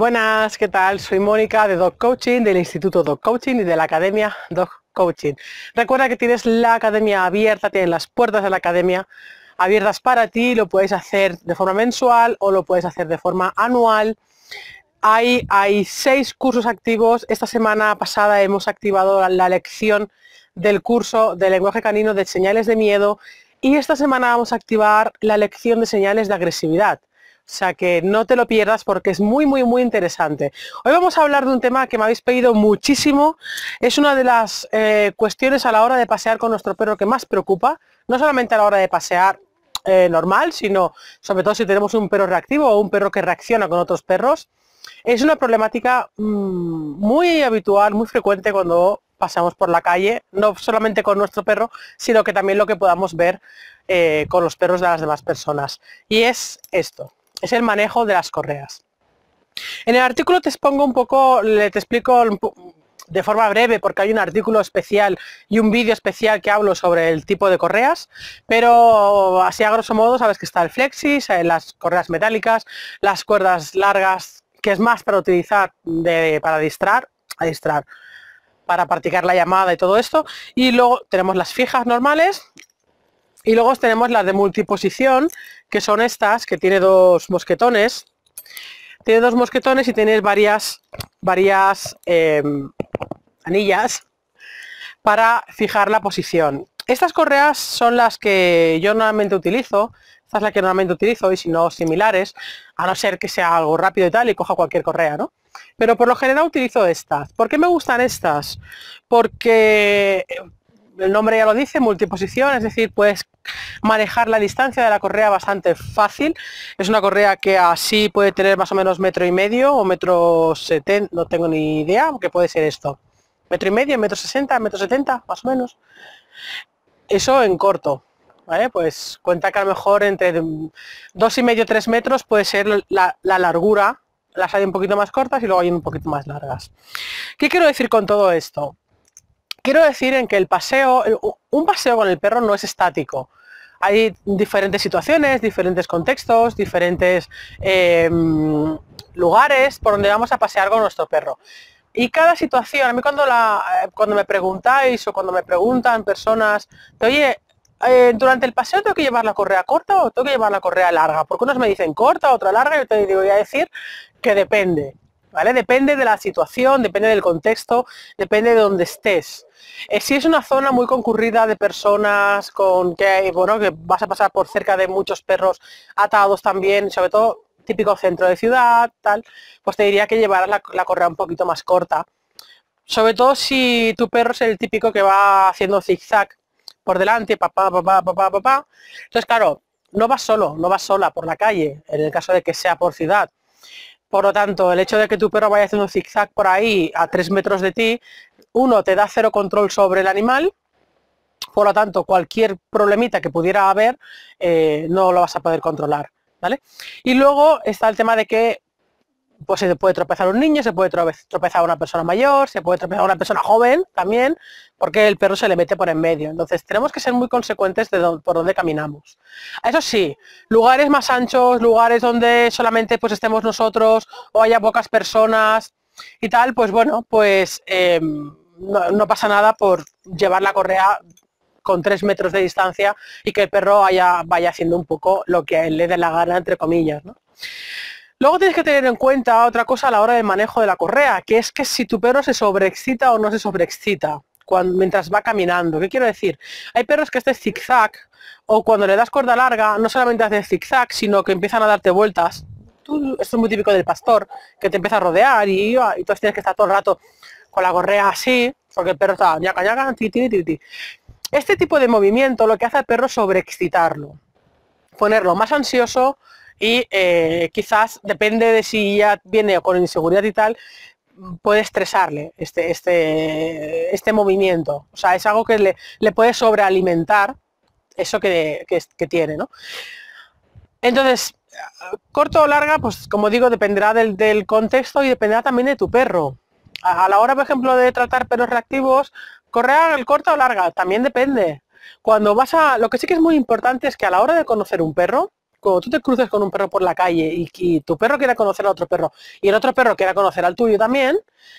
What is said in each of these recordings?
Buenas, ¿qué tal? Soy Mónica de Dog Coaching, del Instituto Dog Coaching y de la Academia Dog Coaching. Recuerda que tienes la academia abierta, tienes las puertas de la academia abiertas para ti, lo puedes hacer de forma mensual o lo puedes hacer de forma anual. Hay, hay seis cursos activos. Esta semana pasada hemos activado la lección del curso de lenguaje canino de señales de miedo y esta semana vamos a activar la lección de señales de agresividad. O sea que no te lo pierdas porque es muy, muy, muy interesante. Hoy vamos a hablar de un tema que me habéis pedido muchísimo. Es una de las eh, cuestiones a la hora de pasear con nuestro perro que más preocupa. No solamente a la hora de pasear eh, normal, sino sobre todo si tenemos un perro reactivo o un perro que reacciona con otros perros. Es una problemática mm, muy habitual, muy frecuente cuando pasamos por la calle, no solamente con nuestro perro, sino que también lo que podamos ver eh, con los perros de las demás personas. Y es esto es el manejo de las correas. En el artículo te expongo un poco, te explico de forma breve porque hay un artículo especial y un vídeo especial que hablo sobre el tipo de correas, pero así a grosso modo sabes que está el flexis, eh, las correas metálicas, las cuerdas largas, que es más para utilizar para distraer, a distraer, para practicar la llamada y todo esto, y luego tenemos las fijas normales y luego tenemos las de multiposición, que son estas, que tiene dos mosquetones. Tiene dos mosquetones y tiene varias, varias em, anillas para fijar la posición. Estas correas son las que yo normalmente utilizo, esta es la que normalmente utilizo y si no similares, a no ser que sea algo rápido y tal y coja cualquier correa, ¿no? Pero por lo general utilizo estas. ¿Por qué me gustan estas? Porque el nombre ya lo dice, multiposición, es decir, puedes manejar la distancia de la correa bastante fácil. Es una correa que así puede tener más o menos metro y medio o metro setenta, no tengo ni idea, que puede ser esto. Metro y medio, metro sesenta, metro setenta, más o menos. Eso en corto. Pues cuenta que a lo mejor entre dos y medio, tres metros puede ser la, la largura las hay un poquito más cortas y luego hay un poquito más largas. ¿Qué quiero decir con todo esto? Quiero decir en que el paseo, un paseo con el perro no es estático. Hay diferentes situaciones, diferentes contextos, diferentes em, lugares por donde vamos a pasear con nuestro perro. Y cada situación, a mí cuando, cuando me preguntáis o cuando me preguntan personas, oye, eh, durante el paseo tengo que llevar la correa corta o tengo que llevar la correa larga, porque unos me dicen corta, otra larga, yo te voy a decir que depende. ¿Vale? Depende de la situación, depende del contexto, depende de donde estés. Eh, si es una zona muy concurrida de personas con que, bueno, que vas a pasar por cerca de muchos perros atados también, sobre todo típico centro de ciudad, tal, pues te diría que llevarás la, correa un poquito más corta. Sobre todo si tu perro es el típico que va haciendo zigzag por delante, papá, papá, papá, papá. Entonces, claro, no vas solo, no vas sola por la calle, en el caso de que sea por ciudad. Por lo tanto, el hecho de que tu perro vaya haciendo zigzag por ahí a tres metros de ti, uno, te da cero control sobre el animal, por lo tanto, cualquier problemita que pudiera haber, eh, no lo vas a poder controlar. ¿vale? Y luego está el tema de que pues se puede tropezar un niño, se puede tropezar una persona mayor, se puede tropezar una persona joven también, porque el perro se le mete por en medio. Entonces tenemos que ser muy consecuentes de por dónde caminamos. Eso sí, lugares más anchos, lugares donde solamente pues estemos nosotros o haya pocas personas y tal, pues bueno, pues em, no, pasa nada por llevar la correa con tres metros de distancia y que el perro vaya, vaya haciendo un poco lo que a él le dé la gana, entre comillas. Luego tienes que tener en cuenta otra cosa a la hora del manejo de la correa, que es que si tu perro se sobreexcita o no se sobreexcita cuando, mientras va caminando. ¿Qué quiero decir? Hay perros que este zigzag o cuando le das cuerda larga no solamente hace zigzag, sino que empiezan a darte vueltas. esto es muy típico del pastor, que te empieza a rodear y, y tú tienes que estar todo el rato con la correa así, porque el perro está ñaca, ñaca, ti, ti, Este tipo de movimiento lo que hace al perro sobreexcitarlo, ponerlo más ansioso, y eh, quizás depende de si ya viene con inseguridad y tal, puede estresarle este, este, este movimiento. O sea, es algo que le, le puede sobrealimentar eso que, que, tiene, ¿no? Entonces, corto o larga, pues como digo, dependerá del, del, contexto y dependerá también de tu perro. A, la hora, por ejemplo, de tratar perros reactivos, correa el corta o larga, también depende. Cuando vas a. Lo que sí que es muy importante es que a la hora de conocer un perro, cuando tú te cruces con un perro por la calle y, tu perro quiera conocer a otro perro y el otro perro quiera conocer al tuyo también,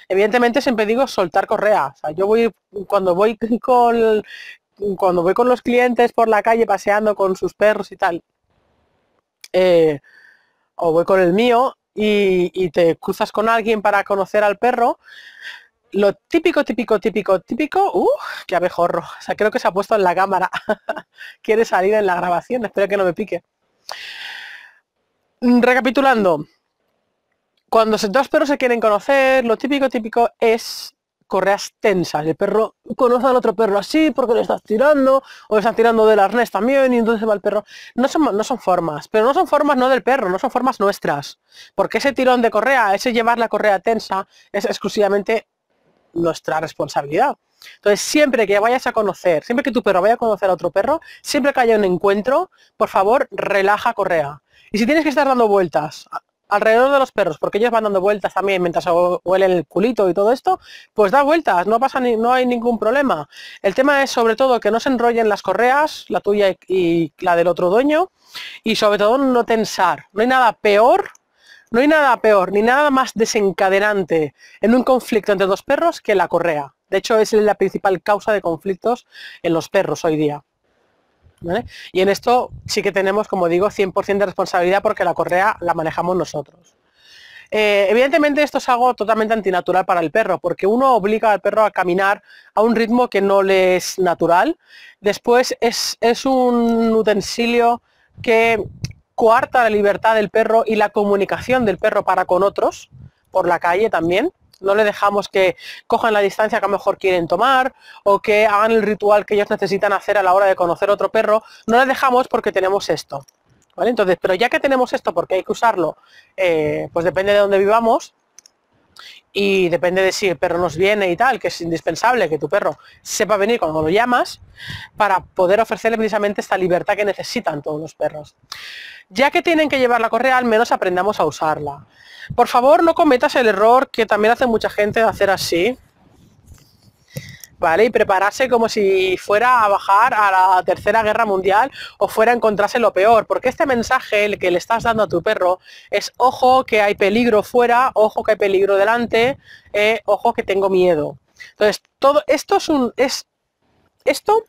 evidentemente siempre digo soltar correa. O sea, yo voy, cuando voy con, cuando voy con los clientes por la calle paseando con sus perros y tal, eh, o voy con el mío y, te cruzas con alguien para conocer al perro, lo típico, típico, típico, típico, uh, qué abejorro. O sea, creo que se ha puesto en la cámara. Quiere salir en la grabación, espero que no me pique. Mm, recapitulando, cuando dos perros se quieren conocer, lo típico, típico es correas tensas. El perro conoce al otro perro así porque le estás tirando, o le estás tirando del arnés también, y entonces va el perro. No son, no son formas, pero no son formas no del perro, no son formas nuestras. Porque ese tirón de correa, ese llevar la correa tensa, es exclusivamente nuestra responsabilidad. Entonces, siempre que vayas a conocer, siempre que tu perro vaya a conocer a otro perro, siempre que haya un encuentro, por favor, relaja correa. Y si tienes que estar dando vueltas alrededor de los perros, porque ellos van dando vueltas también mientras huelen el culito y todo esto, pues da vueltas, no pasa no hay ningún problema. El tema es sobre todo que no se enrollen las correas, la tuya y la del otro dueño, y sobre todo no tensar. No hay nada peor, no hay nada peor, ni nada más desencadenante en un conflicto entre dos perros que la correa. De hecho, es la principal causa de conflictos en los perros hoy día. Y en esto sí que tenemos, como digo, 100% de responsabilidad porque la correa la manejamos nosotros. Eh, evidentemente esto es algo totalmente antinatural para el perro, porque uno obliga al perro a caminar a un ritmo que no le es natural. Después es, es un utensilio que coarta la libertad del perro y la comunicación del perro para con otros, por la calle también no le dejamos que cojan la distancia que a lo mejor quieren tomar o que hagan el ritual que ellos necesitan hacer a la hora de conocer otro perro, no le dejamos porque tenemos esto. ¿vale? Entonces, pero ya que tenemos esto porque hay que usarlo, eh, pues depende de dónde vivamos, y depende de si el perro nos viene y tal, que es indispensable que tu perro sepa venir cuando lo llamas para poder ofrecerle precisamente esta libertad que necesitan todos los perros. Ya que tienen que llevar la correa, al menos aprendamos a usarla. Por favor, no cometas el error que también hace mucha gente de hacer así, ¿vale? Y prepararse como si fuera a bajar a la tercera guerra mundial o fuera a encontrarse lo peor, porque este mensaje el que le estás dando a tu perro es ojo que hay peligro fuera, ojo que hay peligro delante, eh, ojo que tengo miedo. Entonces, todo esto es un es esto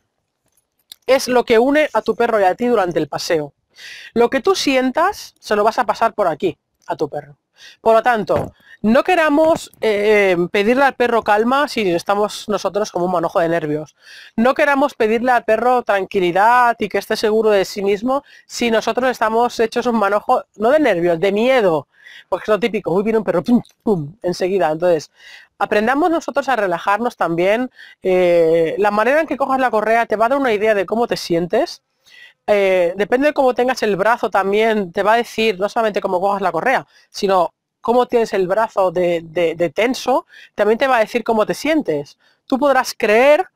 es lo que une a tu perro y a ti durante el paseo. Lo que tú sientas se lo vas a pasar por aquí a tu perro. Por lo tanto, no queramos eh, pedirle al perro calma si estamos nosotros como un manojo de nervios. No queramos pedirle al perro tranquilidad y que esté seguro de sí mismo si nosotros estamos hechos un manojo, no de nervios, de miedo. Porque es lo típico, muy bien un perro, pum, pum, enseguida. Entonces, aprendamos nosotros a relajarnos también. Eh, la manera en que cojas la correa te va a dar una idea de cómo te sientes. Eh, depende de cómo tengas el brazo también, te va a decir no solamente cómo cojas la correa, sino cómo tienes el brazo de, tenso, también te va a decir cómo te sientes. Tú podrás creer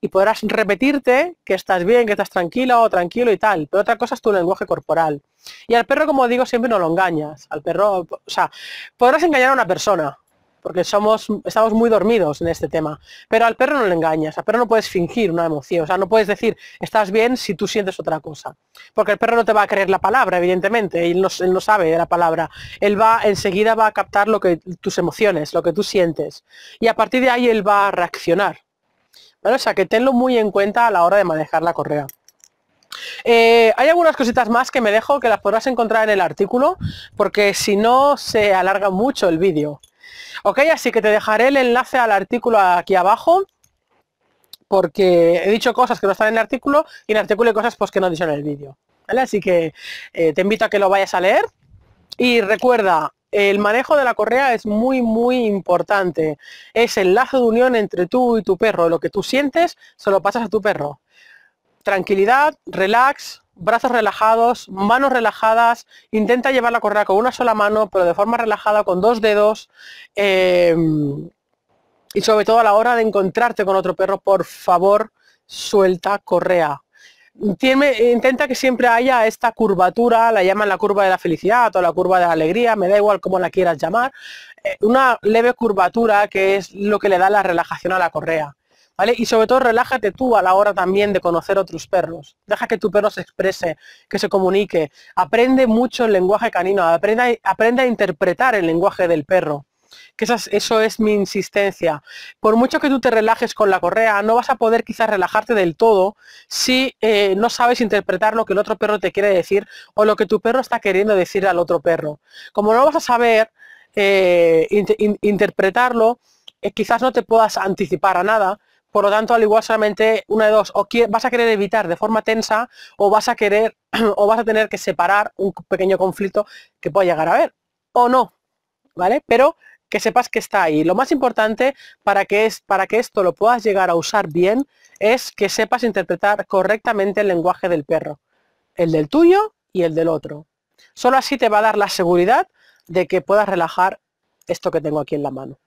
y podrás repetirte que estás bien, que estás tranquila o tranquilo y tal, pero otra cosa es tu lenguaje corporal. Y al perro, como digo, siempre no lo engañas. Al perro, o sea, podrás engañar a una persona, porque somos, estamos muy dormidos en este tema. Pero al perro no le engañas, al perro no puedes fingir una emoción, o sea, no puedes decir, estás bien si tú sientes otra cosa. Porque el perro no te va a creer la palabra, evidentemente, él no, sabe de la palabra. Él va, enseguida va a captar lo que, tus emociones, lo que tú sientes. Y a partir de ahí él va a reaccionar. O sea, que tenlo muy en cuenta a la hora de manejar la correa. Eh, hay algunas cositas más que me dejo que las podrás encontrar en el artículo porque si no se alarga mucho el vídeo. Ok, así que te dejaré el enlace al artículo aquí abajo porque he dicho cosas que no están en el artículo y en el artículo hay cosas pues, que no he dicho en el vídeo. Así que eh, te invito a que lo vayas a leer y recuerda, el manejo de la correa es muy muy importante. Es el lazo de unión entre tú y tu perro. Lo que tú sientes se lo pasas a tu perro. Tranquilidad, relax, brazos relajados, manos relajadas, intenta llevar la correa con una sola mano, pero de forma relajada, con dos dedos. Em, y sobre todo a la hora de encontrarte con otro perro, por favor, suelta correa. intenta que siempre haya esta curvatura, la llaman la curva de la felicidad o la curva de la alegría, me da igual cómo la quieras llamar, eh, una leve curvatura que es lo que le da la relajación a la correa. Y sobre todo relájate tú a la hora también de conocer otros perros. Deja que tu perro se exprese, que se comunique. Aprende mucho el lenguaje canino, aprende, aprende a interpretar el lenguaje del perro que eso es mi insistencia. Por mucho que tú te relajes con la correa, no vas a poder quizás relajarte del todo si eh, no sabes interpretar lo que el otro perro te quiere decir o lo que tu perro está queriendo decir al otro perro. Como no vas a saber eh, interpretarlo, eh, quizás no te puedas anticipar a nada, por lo tanto, al igual solamente una de dos, o vas a querer evitar de forma tensa o vas a querer o vas a tener que separar un pequeño conflicto que pueda llegar a haber o no, ¿vale? Pero que sepas que está ahí. Lo más importante para que, es, para que esto lo puedas llegar a usar bien es que sepas interpretar correctamente el lenguaje del perro, el del tuyo y el del otro. Solo así te va a dar la seguridad de que puedas relajar esto que tengo aquí en la mano.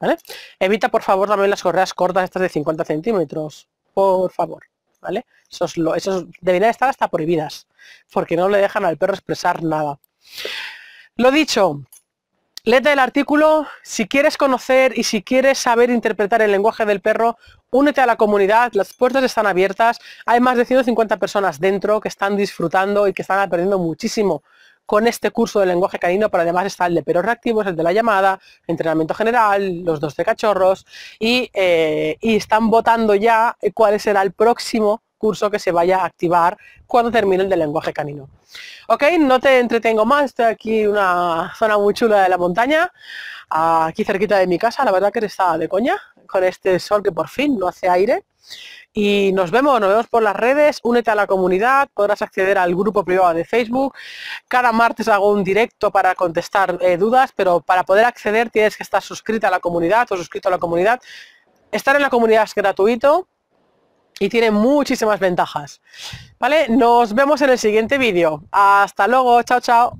¿Vale? Evita por favor también las correas cortas estas de 50 centímetros, por favor. ¿vale? Esos, lo, esos deberían estar hasta prohibidas, porque no le dejan al perro expresar nada. Lo dicho, Léete el artículo, si quieres conocer y si quieres saber interpretar el lenguaje del perro, únete a la comunidad, las puertas están abiertas, hay más de 150 personas dentro que están disfrutando y que están aprendiendo muchísimo con este curso de lenguaje canino, pero además está el de perros reactivos, el de la llamada, entrenamiento general, los dos de cachorros, y, eh, y están votando ya cuál será el próximo curso que se vaya a activar cuando termine el de lenguaje canino. Ok, no te entretengo más, estoy aquí en una zona muy chula de la montaña, aquí cerquita de mi casa, la verdad que está de coña, con este sol que por fin no hace aire. Y nos vemos, nos vemos por las redes, únete a la comunidad, podrás acceder al grupo privado de Facebook. Cada martes hago un directo para contestar eh, dudas, pero para poder acceder tienes que estar suscrita a la comunidad o suscrito a la comunidad. Estar en la comunidad es gratuito, y tiene muchísimas ventajas. ¿Vale? Nos vemos en el siguiente vídeo. Hasta luego, chao, chao.